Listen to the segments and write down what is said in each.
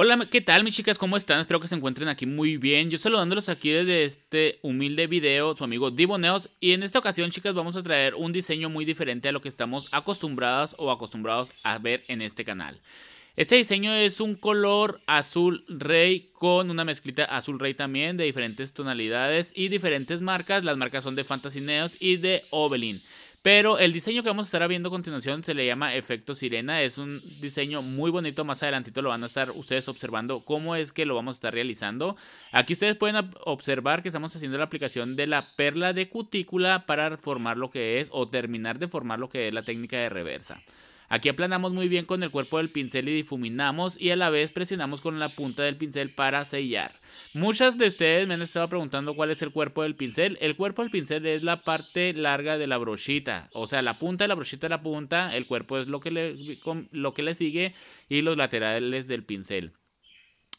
Hola, ¿qué tal mis chicas? ¿Cómo están? Espero que se encuentren aquí muy bien. Yo saludándolos aquí desde este humilde video, su amigo Diboneos. Y en esta ocasión, chicas, vamos a traer un diseño muy diferente a lo que estamos acostumbradas o acostumbrados a ver en este canal. Este diseño es un color azul rey con una mezclita azul rey también de diferentes tonalidades y diferentes marcas. Las marcas son de Fantasy Neos y de Obelin. Pero el diseño que vamos a estar viendo a continuación se le llama efecto sirena. Es un diseño muy bonito. Más adelantito lo van a estar ustedes observando cómo es que lo vamos a estar realizando. Aquí ustedes pueden observar que estamos haciendo la aplicación de la perla de cutícula para formar lo que es o terminar de formar lo que es la técnica de reversa. Aquí aplanamos muy bien con el cuerpo del pincel y difuminamos y a la vez presionamos con la punta del pincel para sellar. Muchas de ustedes me han estado preguntando cuál es el cuerpo del pincel. El cuerpo del pincel es la parte larga de la brochita, o sea, la punta de la brochita es la punta, el cuerpo es lo que le, lo que le sigue y los laterales del pincel.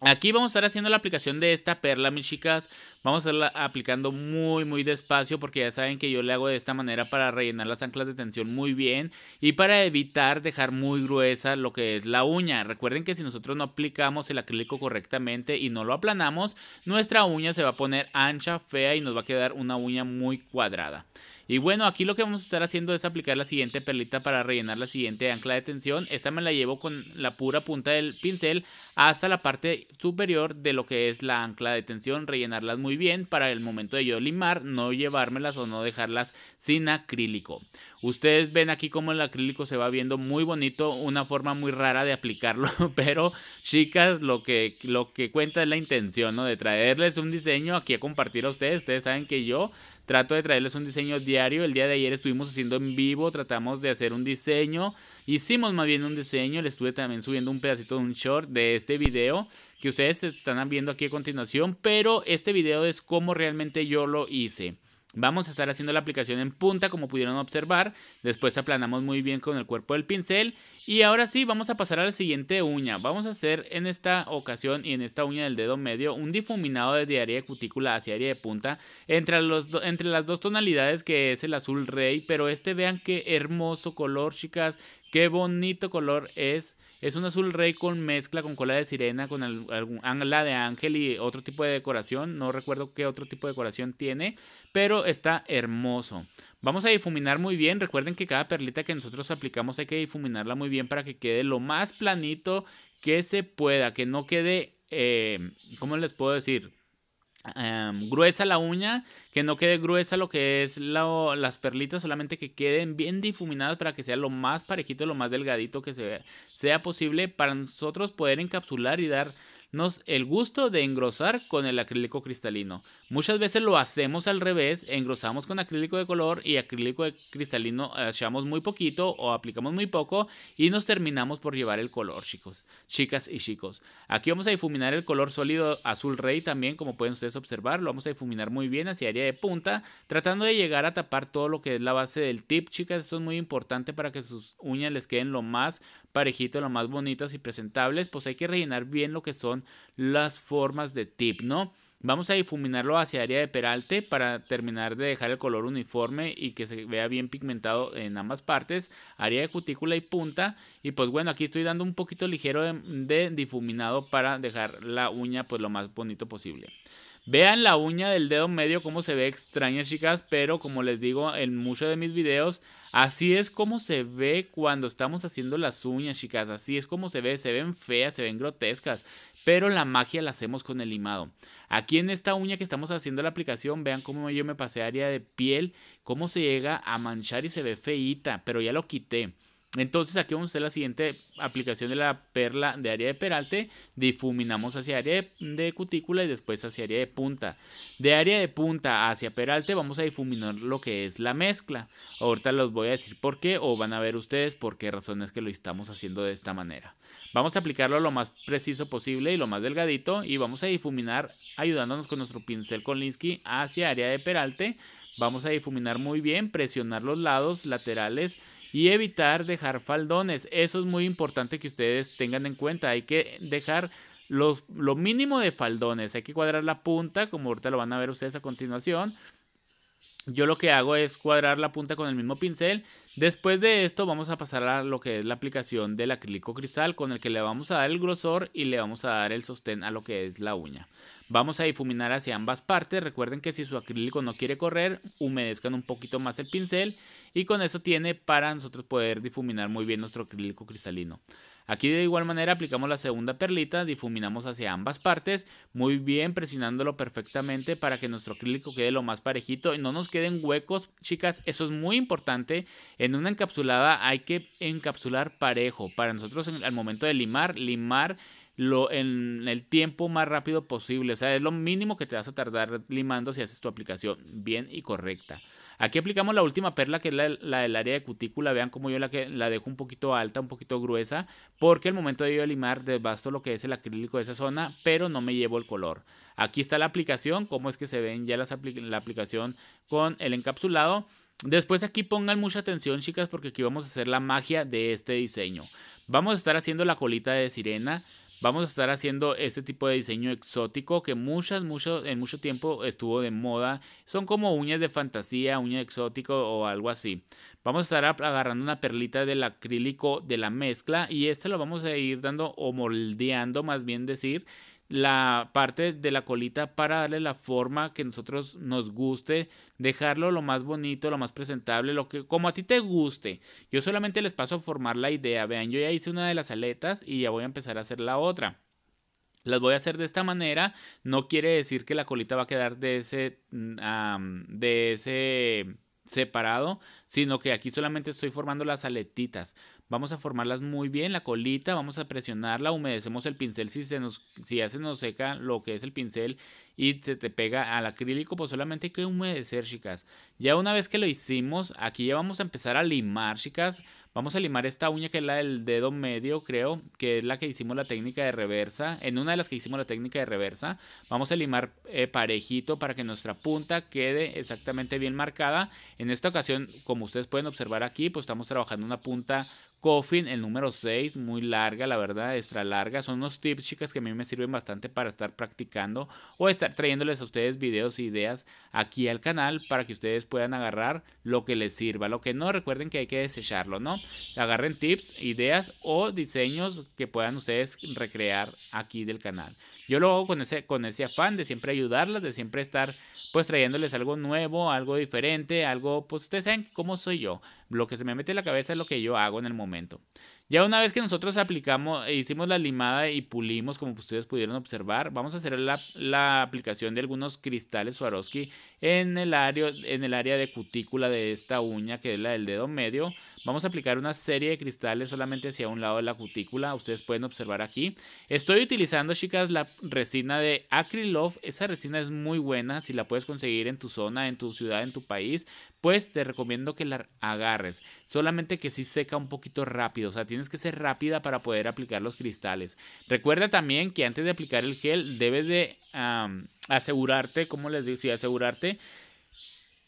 Aquí vamos a estar haciendo la aplicación de esta perla, mis chicas. Vamos a estarla aplicando muy, muy despacio porque ya saben que yo le hago de esta manera para rellenar las anclas de tensión muy bien y para evitar dejar muy gruesa lo que es la uña. Recuerden que si nosotros no aplicamos el acrílico correctamente y no lo aplanamos, nuestra uña se va a poner ancha, fea y nos va a quedar una uña muy cuadrada. Y bueno, aquí lo que vamos a estar haciendo es aplicar la siguiente perlita para rellenar la siguiente ancla de tensión. Esta me la llevo con la pura punta del pincel hasta la parte superior de lo que es la ancla de tensión. Rellenarlas muy bien para el momento de yo limar, no llevármelas o no dejarlas sin acrílico. Ustedes ven aquí cómo el acrílico se va viendo muy bonito, una forma muy rara de aplicarlo, pero chicas, lo que, lo que cuenta es la intención, ¿no? De traerles un diseño aquí a compartir a ustedes. Ustedes saben que yo trato de traerles un diseño diario. El día de ayer estuvimos haciendo en vivo, tratamos de hacer un diseño. Hicimos más bien un diseño, les estuve también subiendo un pedacito de un short de este video que ustedes están viendo aquí a continuación, pero este video es como realmente yo lo hice. Vamos a estar haciendo la aplicación en punta como pudieron observar. Después aplanamos muy bien con el cuerpo del pincel. Y ahora sí, vamos a pasar a la siguiente uña. Vamos a hacer en esta ocasión y en esta uña del dedo medio un difuminado de área de cutícula hacia área de punta entre, entre las dos tonalidades que es el azul rey. Pero este vean qué hermoso color, chicas. Qué bonito color es. Es un azul rey con mezcla con cola de sirena, con algún de ángel y otro tipo de decoración. No recuerdo qué otro tipo de decoración tiene, pero está hermoso. Vamos a difuminar muy bien. Recuerden que cada perlita que nosotros aplicamos hay que difuminarla muy bien para que quede lo más planito que se pueda, que no quede, eh, ¿cómo les puedo decir? Em, gruesa la uña, que no quede gruesa lo que es las perlitas, solamente que queden bien difuminadas para que sea lo más parejito, lo más delgadito que se, sea posible para nosotros poder encapsular y dar nos el gusto de engrosar con el acrílico cristalino. Muchas veces lo hacemos al revés, engrosamos con acrílico de color y acrílico de cristalino echamos muy poquito o aplicamos muy poco y nos terminamos por llevar el color, chicos, chicas y chicos. Aquí vamos a difuminar el color sólido azul rey también, como pueden ustedes observar, lo vamos a difuminar muy bien hacia área de punta, tratando de llegar a tapar todo lo que es la base del tip, chicas, eso es muy importante para que sus uñas les queden lo más parejito, lo más bonitas y presentables, pues hay que rellenar bien lo que son las formas de tip, ¿no? Vamos a difuminarlo hacia área de peralte para terminar de dejar el color uniforme y que se vea bien pigmentado en ambas partes, área de cutícula y punta. Y pues bueno, aquí estoy dando un poquito ligero de, de difuminado para dejar la uña pues lo más bonito posible. Vean la uña del dedo medio como se ve extraña, chicas, pero como les digo en muchos de mis videos, así es como se ve cuando estamos haciendo las uñas, chicas. Así es como se ve, se ven feas, se ven grotescas, pero la magia la hacemos con el limado. Aquí en esta uña que estamos haciendo la aplicación, vean cómo yo me pasé área de piel, cómo se llega a manchar y se ve feíta, pero ya lo quité. Entonces aquí vamos a hacer la siguiente aplicación de la perla de área de peralte. Difuminamos hacia área de, cutícula y después hacia área de punta. De área de punta hacia peralte vamos a difuminar lo que es la mezcla. Ahorita los voy a decir por qué o van a ver ustedes por qué razones que lo estamos haciendo de esta manera. Vamos a aplicarlo lo más preciso posible y lo más delgadito y vamos a difuminar ayudándonos con nuestro pincel Kolinsky hacia área de peralte. Vamos a difuminar muy bien, presionar los lados laterales y evitar dejar faldones. Eso es muy importante que ustedes tengan en cuenta. Hay que dejar los, lo mínimo de faldones. Hay que cuadrar la punta, como ahorita lo van a ver ustedes a continuación. Yo lo que hago es cuadrar la punta con el mismo pincel. Después de esto vamos a pasar a lo que es la aplicación del acrílico cristal con el que le vamos a dar el grosor y le vamos a dar el sostén a lo que es la uña. Vamos a difuminar hacia ambas partes. Recuerden que si su acrílico no quiere correr, humedezcan un poquito más el pincel y con eso tiene para nosotros poder difuminar muy bien nuestro acrílico cristalino. Aquí de igual manera aplicamos la segunda perlita, difuminamos hacia ambas partes, muy bien presionándolo perfectamente para que nuestro acrílico quede lo más parejito y no nos queden huecos. Chicas, eso es muy importante. En una encapsulada hay que encapsular parejo. Para nosotros al momento de limar, limar lo, en el tiempo más rápido posible. O sea, es lo mínimo que te vas a tardar limando si haces tu aplicación bien y correcta. Aquí aplicamos la última perla, que es la, del área de cutícula. Vean cómo yo la, que, dejo un poquito alta, un poquito gruesa, porque al momento de yo limar desbasto lo que es el acrílico de esa zona, pero no me llevo el color. Aquí está la aplicación, cómo es que se ven ya la aplicación con el encapsulado. Después aquí pongan mucha atención chicas porque aquí vamos a hacer la magia de este diseño. Vamos a estar haciendo la colita de sirena. Vamos a estar haciendo este tipo de diseño exótico que muchas, mucho, en mucho tiempo estuvo de moda. Son como uñas de fantasía, uña exótico o algo así. Vamos a estar agarrando una perlita del acrílico de la mezcla y este lo vamos a ir dando o moldeando, más bien decir, la parte de la colita para darle la forma que nosotros nos guste, dejarlo lo más bonito, lo más presentable, lo que como a ti te guste. Yo solamente les paso a formar la idea. Vean, yo ya hice una de las aletas y ya voy a empezar a hacer la otra. Las voy a hacer de esta manera. No quiere decir que la colita va a quedar de ese, mm, de ese separado, sino que aquí solamente estoy formando las aletitas. Vamos a formarlas muy bien, la colita, vamos a presionarla, humedecemos el pincel si, se nos, si ya se nos seca lo que es el pincel y se te pega al acrílico, pues solamente hay que humedecer, chicas. Ya una vez que lo hicimos, aquí ya vamos a empezar a limar, chicas. Vamos a limar esta uña que es la del dedo medio, creo, que es la que hicimos la técnica de reversa. En una de las que hicimos la técnica de reversa, vamos a limar eh, parejito para que nuestra punta quede exactamente bien marcada. En esta ocasión, como ustedes pueden observar aquí, pues estamos trabajando una punta Coffin, el número 6, muy larga, la verdad, extra larga. Son unos tips, chicas, que a mí me sirven bastante para estar practicando o estar trayéndoles a ustedes videos e ideas aquí al canal para que ustedes puedan agarrar lo que les sirva. Lo que no, recuerden que hay que desecharlo, ¿no? Agarren tips, ideas o diseños que puedan ustedes recrear aquí del canal. Yo lo hago con ese, con ese afán de siempre ayudarlas, de siempre estar pues trayéndoles algo nuevo, algo diferente, algo, pues ustedes saben cómo soy yo. Lo que se me mete en la cabeza es lo que yo hago en el momento. Ya una vez que nosotros aplicamos, e hicimos la limada y pulimos, como ustedes pudieron observar, vamos a hacer la, aplicación de algunos cristales Swarovski en el, área, en el área de cutícula de esta uña, que es la del dedo medio. Vamos a aplicar una serie de cristales solamente hacia un lado de la cutícula. Ustedes pueden observar aquí. Estoy utilizando, chicas, la resina de Acrylove. Esa resina es muy buena. Si la puedes conseguir en tu zona, en tu ciudad, en tu país, pues te recomiendo que la agarres. Solamente que si seca un poquito rápido, o sea, tienes que ser rápida para poder aplicar los cristales. Recuerda también que antes de aplicar el gel debes de asegurarte, como les decía, asegurarte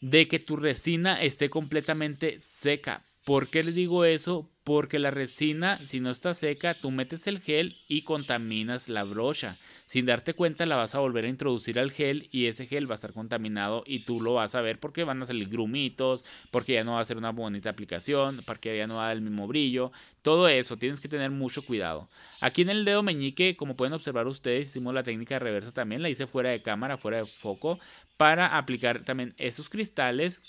de que tu resina esté completamente seca. ¿Por qué les digo eso? Porque la resina, si no está seca, tú metes el gel y contaminas la brocha. Sin darte cuenta, la vas a volver a introducir al gel y ese gel va a estar contaminado y tú lo vas a ver porque van a salir grumitos, porque ya no va a ser una bonita aplicación, porque ya no va a dar el mismo brillo. Todo eso, tienes que tener mucho cuidado. Aquí en el dedo meñique, como pueden observar ustedes, hicimos la técnica de reversa también, la hice fuera de cámara, fuera de foco, para aplicar también esos cristales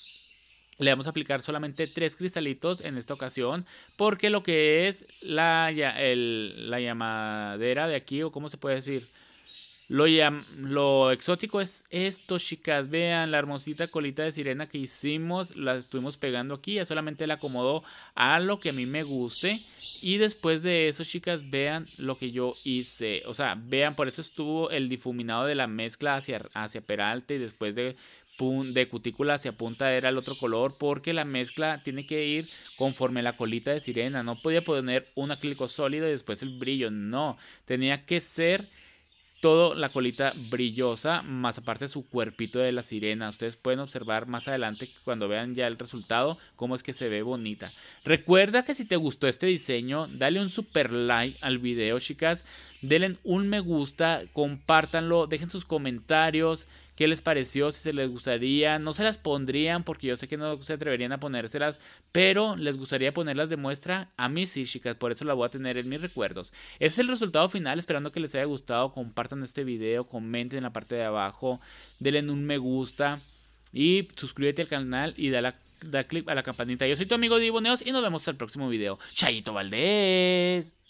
le vamos a aplicar solamente tres cristalitos en esta ocasión porque lo que es la, la llamadera de aquí o cómo se puede decir lo, lo exótico es esto chicas vean la hermosita colita de sirena que hicimos la estuvimos pegando aquí ya solamente la acomodo a lo que a mí me guste y después de eso, chicas, vean lo que yo hice. O sea, vean, por eso estuvo el difuminado de la mezcla hacia, hacia peralte y después de de cutícula hacia punta era el otro color porque la mezcla tiene que ir conforme la colita de sirena. No podía poner un acrílico sólido y después el brillo. No, tenía que ser todo la colita brillosa, más aparte su cuerpito de la sirena. Ustedes pueden observar más adelante cuando vean ya el resultado cómo es que se ve bonita. Recuerda que si te gustó este diseño, dale un super like al video, chicas. Denle un me gusta, compártanlo, dejen sus comentarios qué les pareció, si se les gustaría. No se las pondrían porque yo sé que no se atreverían a ponérselas, pero les gustaría ponerlas de muestra. A mí sí, chicas, por eso las voy a tener en mis recuerdos. Ese es el resultado final, esperando que les haya gustado. Compartan este video, comenten en la parte de abajo, denle un me gusta y suscríbete al canal y da, da click a la campanita. Yo soy tu amigo Diboneos y nos vemos hasta el próximo video. Chayito Valdés.